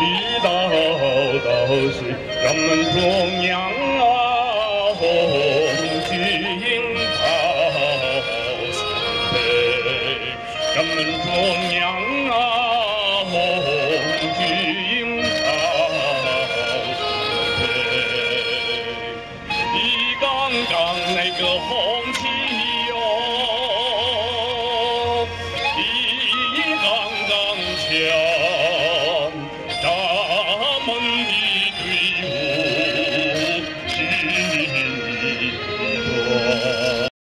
一道道是咱们中央啊红军好手背，咱们中央啊红军好手背，一杠杠那个红旗哟，一杠杠俏。